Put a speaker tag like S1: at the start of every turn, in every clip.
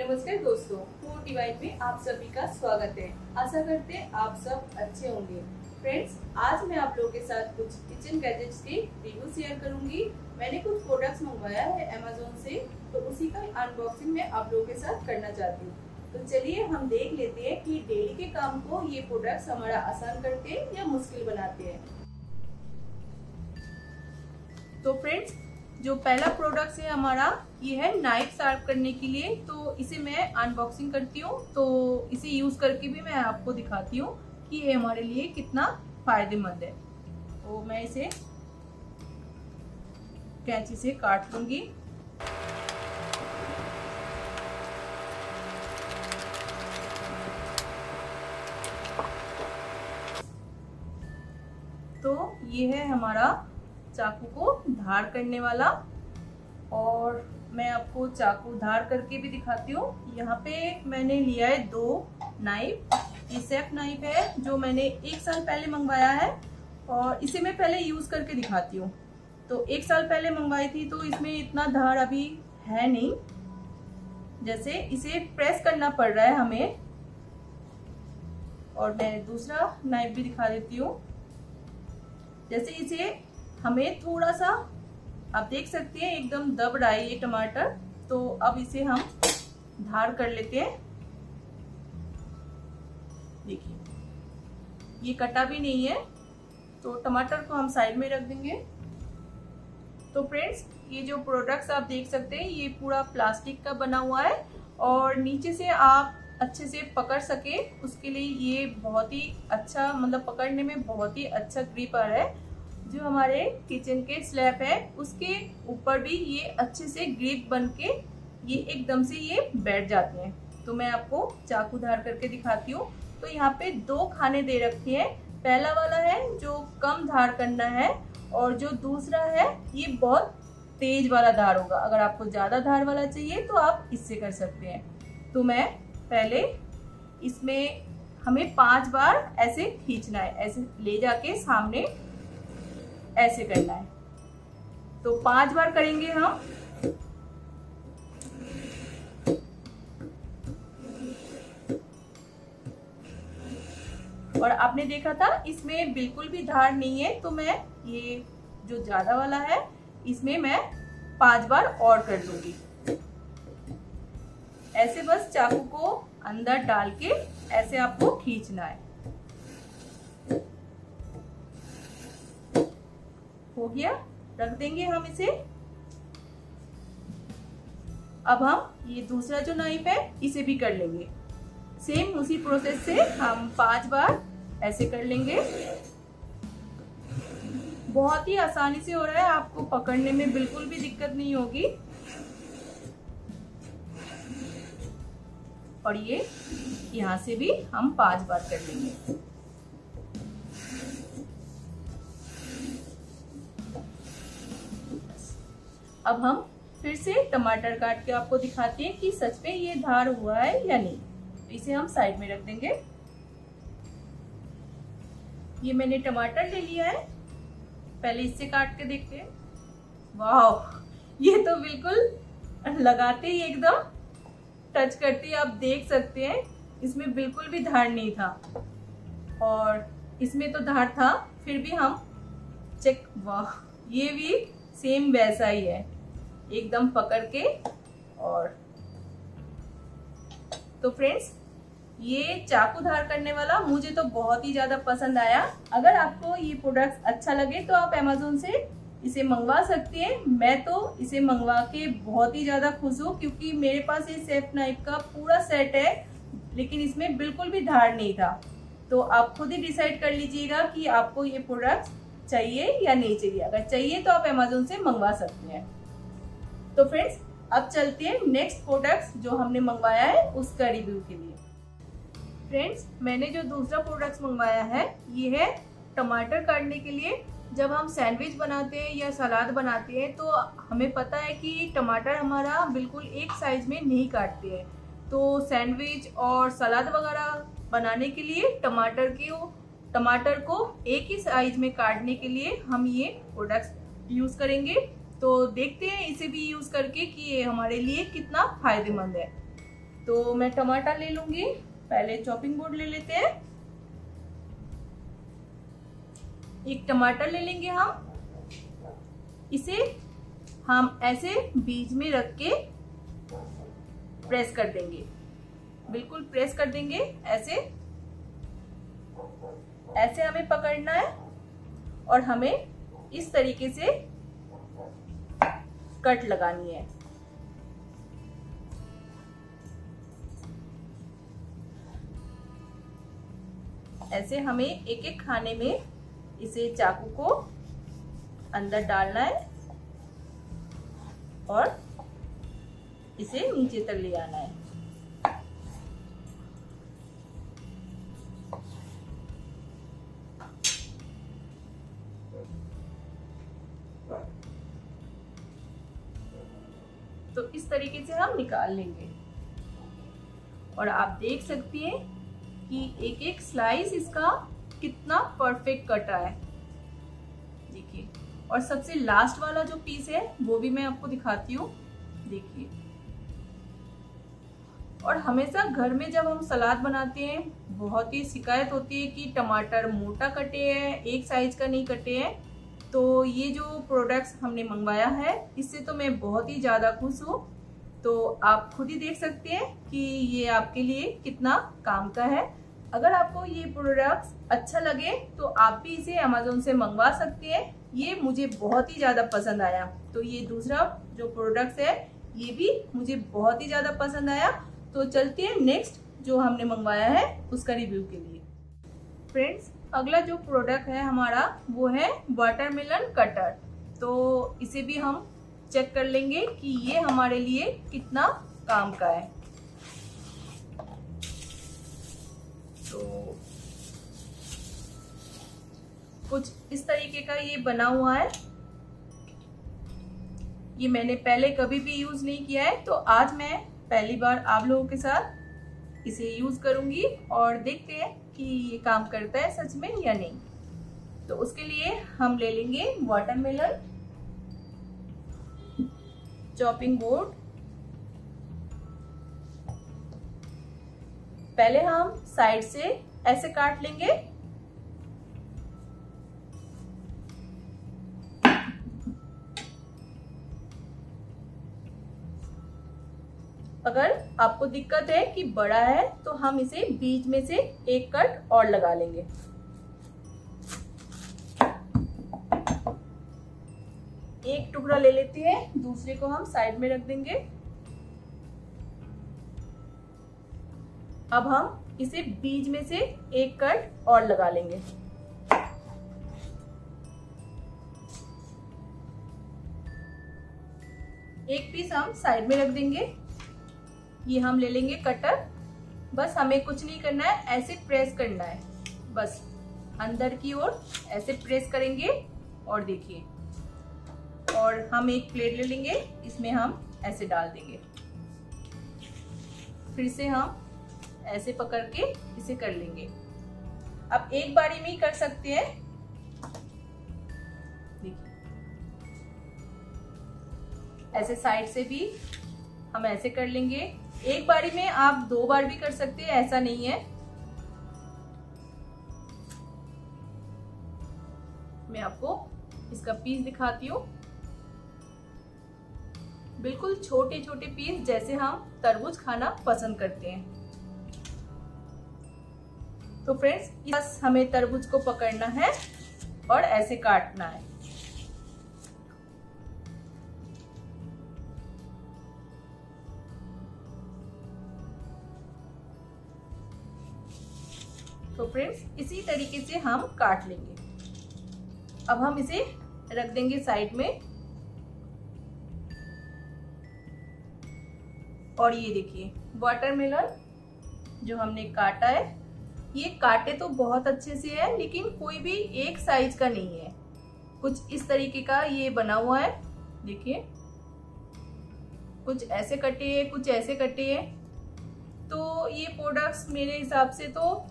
S1: नमस्कार दोस्तों food divine में आप सभी का स्वागत है। आशा करते हैं आप सब अच्छे होंगे। फ्रेंड्स आज मैं आप लोगों के साथ कुछ किचन गैजेट्स के रिव्यू शेयर करूँगी। मैंने कुछ प्रोडक्ट्स मंगवाया है अमेजोन से तो उसी का अनबॉक्सिंग मैं आप लोगों के साथ करना चाहती हूँ। तो चलिए हम देख लेते हैं कि डेली के काम को ये प्रोडक्ट्स हमारा आसान करते हैं या मुश्किल बनाते हैं। तो फ्रेंड्स जो पहला प्रोडक्ट है हमारा, ये है नाइफ शार्प करने के लिए। तो इसे मैं अनबॉक्सिंग करती हूँ। तो इसे यूज़ करके भी मैं आपको दिखाती हूँ कि ये हमारे लिए कितना फ़ायदेमंद है। तो मैं इसे कैंची से काट लूँगी। तो ये है हमारा चाकू को धार करने वाला। और मैं आपको चाकू धार करके भी दिखाती हूँ। यहाँ पे मैंने लिया है दो नाइफ। ये सेफ़ नाइफ है, जो मैंने एक साल पहले मंगवाया है। और इसे मैं पहले यूज़ करके दिखाती हूँ। तो एक साल पहले मंगवाई थी तो इसमें इतना धार अभी है नहीं। जैसे इसे प्रेस करना पड़ रहा है हमें। और मैं दूसरा नाइफ भी दिखा देती हूँ। जैसे इसे हमें थोड़ा सा, आप देख सकते हैं, एकदम दब रहा है ये टमाटर। तो अब इसे हम धार कर लेते हैं। देखिए, ये कटा भी नहीं है तो टमाटर को हम साइड में रख देंगे। तो फ्रेंड्स, ये जो प्रोडक्ट्स आप देख सकते हैं, ये पूरा प्लास्टिक का बना हुआ है और नीचे से आप अच्छे से पकड़ सके, उसके लिए ये बहुत ही अच्छा मतलब पकड़ने में बहुत ही अच्छा ग्रिपर है। जो हमारे किचन के स्लैब है, उसके ऊपर भी ये अच्छे से ग्रिप बन के ये एकदम से ये बैठ जाते हैं। तो मैं आपको चाकू धार करके दिखाती हूँ। तो यहाँ पे दो खाने दे रखे हैं। पहला वाला है, जो कम धार करना है, और जो दूसरा है, ये बहुत तेज वाला धार होगा। अगर आपको ज़्यादा धार वाला चाहिए तो आप इससे कर सकते हैं। तो मैं पहले इसमें हमें पाँच बार ऐसे खींचना है, ऐसे ले जाके सामने ऐसे करना है। तो पाँच बार करेंगे हम। और आपने देखा था, इसमें बिल्कुल भी धार नहीं है तो मैं ये जो ज़्यादा वाला है, इसमें मैं पाँच बार और कर दूँगी। ऐसे बस चाकू को अंदर डाल के ऐसे आपको खींचना है। हो गया। रख देंगे हम इसे। अब हम ये दूसरा जो नाइफ है, इसे भी कर लेंगे। सेम उसी प्रोसेस से हम पाँच बार ऐसे कर लेंगे। बहुत ही आसानी से हो रहा है, आपको पकड़ने में बिल्कुल भी दिक्कत नहीं होगी। और ये, यहाँ से भी हम पाँच बार कर लेंगे। अब हम फिर से टमाटर काट के आपको दिखाते हैं कि सच में ये धार हुआ है या नहीं। तो इसे हम साइड में रख देंगे। ये मैंने टमाटर ले लिया है। पहले इससे काट के देखते हैं। वाह ये तो बिल्कुल लगाते ही एकदम टच करते ही आप देख सकते हैं। इसमें बिल्कुल भी धार नहीं था। और इसमें तो धार था, फिर भी हम चेक वाह! ये भी सेम वैसा ही है। एकदम पकड़ के और तो फ्रेंड्स ये चाकू धार करने वाला मुझे तो बहुत ही ज़्यादा पसंद आया। अगर आपको ये प्रोडक्ट अच्छा लगे तो आप अमेजोन से इसे मंगवा सकते हैं। मैं तो इसे मंगवा के बहुत ही ज़्यादा खुश हूँ क्योंकि मेरे पास ये सेफ़ नाइफ का पूरा सेट है, लेकिन इसमें बिल्कुल भी धार नहीं था। तो आप खुद ही डिसाइड कर लीजिएगा कि आपको ये प्रोडक्ट चाहिए या नहीं चाहिए। अगर चाहिए तो आप अमेजोन से मंगवा सकते हैं। तो फ्रेंड्स अब चलते हैं नेक्स्ट प्रोडक्ट्स जो हमने मंगवाया है उसका रिव्यू के लिए। फ्रेंड्स मैंने जो दूसरा प्रोडक्ट्स मंगवाया है, ये है टमाटर काटने के लिए। जब हम सैंडविच बनाते हैं या सलाद बनाते हैं तो हमें पता है कि टमाटर हमारा बिल्कुल एक साइज़ में नहीं काटते हैं। तो सैंडविच और सलाद वगैरह बनाने के लिए टमाटर की टमाटर को एक ही साइज़ में काटने के लिए हम ये प्रोडक्ट्स यूज़ करेंगे। तो देखते हैं इसे भी यूज़ करके कि ये हमारे लिए कितना फ़ायदेमंद है। तो मैं टमाटर ले लूँगी, पहले चॉपिंग बोर्ड ले लेते हैं। एक टमाटर ले लेंगे हम। इसे हम ऐसे बीज में रख के प्रेस कर देंगे। बिल्कुल प्रेस कर देंगे, ऐसे। ऐसे हमें पकड़ना है और हमें इस तरीके से कट लगानी है। ऐसे हमें एक एक खाने में इसे चाकू को अंदर डालना है और इसे नीचे तक ले आना है। तो इस तरीके से हम निकाल लेंगे। और आप देख सकती हैं कि एक एक स्लाइस इसका कितना परफेक्ट कटा है। देखिए, और सबसे लास्ट वाला जो पीस है, वो भी मैं आपको दिखाती हूँ। देखिए। और हमेशा घर में जब हम सलाद बनाते हैं, बहुत ही शिकायत होती है कि टमाटर मोटा कटे हैं, एक साइज़ का नहीं कटे हैं। तो ये जो प्रोडक्ट्स हमने मंगवाया है, इससे तो मैं बहुत ही ज़्यादा खुश हूँ। तो आप खुद ही देख सकते हैं कि ये आपके लिए कितना काम का है। अगर आपको ये प्रोडक्ट्स अच्छा लगे तो आप भी इसे अमेजोन से मंगवा सकते हैं। ये मुझे बहुत ही ज़्यादा पसंद आया। तो ये दूसरा जो प्रोडक्ट्स है, ये भी मुझे बहुत ही ज़्यादा पसंद आया। तो चलते हैं नेक्स्ट जो हमने मंगवाया है, उसका रिव्यू के लिए। फ्रेंड्स अगला जो प्रोडक्ट है हमारा, वो है वाटरमेलन कटर तो इसे भी हम चेक कर लेंगे कि ये हमारे लिए कितना काम का है। तो कुछ इस तरीके का ये बना हुआ है। ये मैंने पहले कभी भी यूज़ नहीं किया है तो आज मैं पहली बार आप लोगों के साथ इसे यूज़ करूँगी और देखते हैं कि ये काम करता है सच में या नहीं। तो उसके लिए हम ले लेंगे वाटरमेलन चॉपिंग बोर्ड पहले हम साइड से ऐसे काट लेंगे। अगर आपको दिक्कत है कि बड़ा है तो हम इसे बीच में से एक कट और लगा लेंगे। एक टुकड़ा ले लेते हैं, दूसरे को हम साइड में रख देंगे। अब हम इसे बीज में से एक कट और लगा लेंगे। एक पीस हम साइड में रख देंगे। ये हम ले लेंगे कटर। बस हमें कुछ नहीं करना है ऐसे प्रेस करना है। बस, अंदर की ओर ऐसे प्रेस करेंगे और देखिए। और हम एक प्लेट ले लेंगे, इसमें हम ऐसे डाल देंगे। फिर से हम ऐसे पकड़ के इसे कर लेंगे। अब एक बारी में ही कर सकते हैं। देखिए। ऐसे साइड से भी हम ऐसे कर लेंगे। एक बारी में आप दो बार भी कर सकते हैं, ऐसा नहीं है। मैं आपको इसका पीस दिखाती हूँ। बिल्कुल छोटे छोटे पीस जैसे हम तरबूज खाना पसंद करते हैं। तो फ्रेंड्स बस हमें तरबूज को पकड़ना है और ऐसे काटना है। तो फ्रेंड्स इसी तरीके से हम काट लेंगे। अब हम इसे रख देंगे साइड में। और ये देखिए वाटरमेलन जो हमने काटा है, ये काटे तो बहुत अच्छे से है, लेकिन कोई भी एक साइज़ का नहीं है। कुछ इस तरीके का ये बना हुआ है, देखिए। कुछ ऐसे कटे हैं, कुछ ऐसे कटे हैं। तो ये प्रोडक्ट्स मेरे हिसाब से तो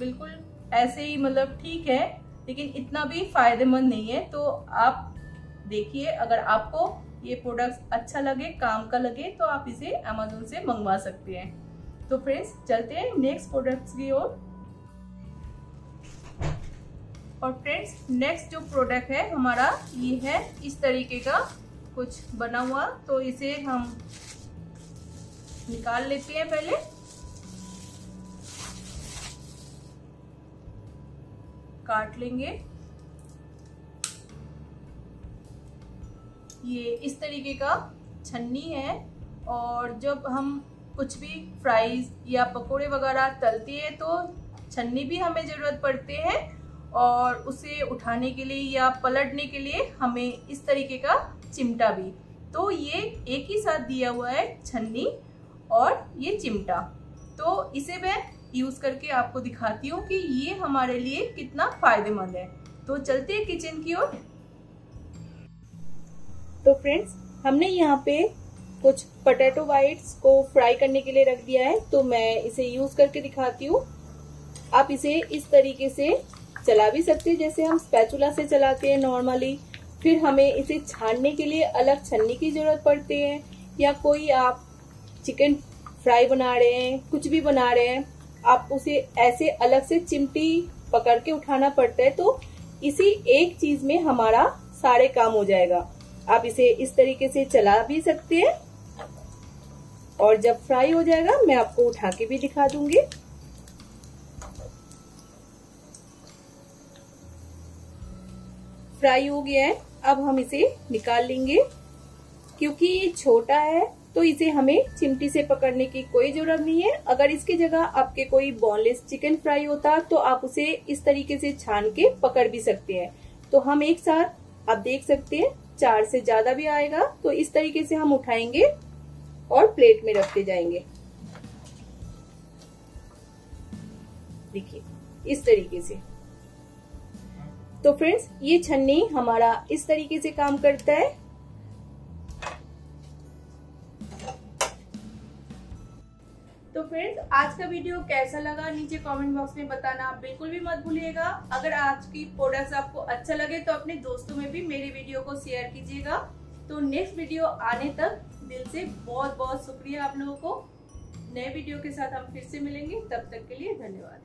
S1: बिल्कुल ऐसे ही मतलब ठीक है, लेकिन इतना भी फ़ायदेमंद नहीं है। तो आप देखिए, अगर आपको ये प्रोडक्ट अच्छा लगे, काम का लगे तो आप इसे अमेजोन से मंगवा सकते हैं। तो फ्रेंड्स चलते हैं नेक्स्ट प्रोडक्ट्स की ओर। और फ्रेंड्स नेक्स्ट जो प्रोडक्ट है, हमारा ये है, इस तरीके का कुछ बना हुआ। तो इसे हम निकाल लेते हैं पहले। काट लेंगे। ये इस तरीके का छन्नी है और जब हम कुछ भी फ्राइज या पकोड़े वगैरह तलते हैं तो छन्नी भी हमें ज़रूरत पड़ती है और उसे उठाने के लिए या पलटने के लिए हमें इस तरीके का चिमटा भी। तो ये एक ही साथ दिया हुआ है छन्नी और ये चिमटा। तो इसे मैं यूज़ करके आपको दिखाती हूँ कि ये हमारे लिए कितना फ़ायदेमंद है। तो चलते हैं किचन की ओर। तो फ्रेंड्स हमने यहाँ पे कुछ पटेटो वाइट्स को फ्राई करने के लिए रख दिया है तो मैं इसे यूज़ करके दिखाती हूँ। आप इसे इस तरीके से चला भी सकते हैं, जैसे हम स्पैचुला से चलाते हैं नॉर्मली फिर हमें इसे छानने के लिए अलग छन्नी की ज़रूरत पड़ती है, या कोई आप चिकन फ्राई बना रहे हैं, कुछ भी बना रहे हैं आप उसे ऐसे अलग से चिमटी पकड़ के उठाना पड़ता है तो इसी एक चीज़ में हमारा सारे काम हो जाएगा। आप इसे इस तरीके से चला भी सकते हैं। और जब फ्राई हो जाएगा, मैं आपको उठा के भी दिखा दूँगी। फ्राई हो गया है, अब हम इसे निकाल लेंगे, क्योंकि ये छोटा है। तो इसे हमें चिमटी से पकड़ने की कोई ज़रूरत नहीं है। अगर इसकी जगह आपके कोई बोनलेस चिकन फ्राई होता तो आप उसे इस तरीके से छान के पकड़ भी सकते हैं। तो हम एक साथ, आप देख सकते हैं, चार से ज़्यादा भी आएगा। तो इस तरीके से हम उठाएँगे और प्लेट में रखते जाएँगे। देखिए, इस तरीके से। तो फ्रेंड्स ये छन्नी हमारा इस तरीके से काम करता है। तो फ्रेंड्स आज का वीडियो कैसा लगा? नीचे कमेंट बॉक्स में बताना, बिल्कुल भी मत भूलिएगा। अगर आज की प्रोडक्ट्स आपको अच्छा लगे तो अपने दोस्तों में भी मेरे वीडियो को शेयर कीजिएगा। तो नेक्स्ट वीडियो आने तक, दिल से बहुत बहुत शुक्रिया आप लोगों को। नए वीडियो के साथ हम फिर से मिलेंगे। तब तक के लिए धन्यवाद।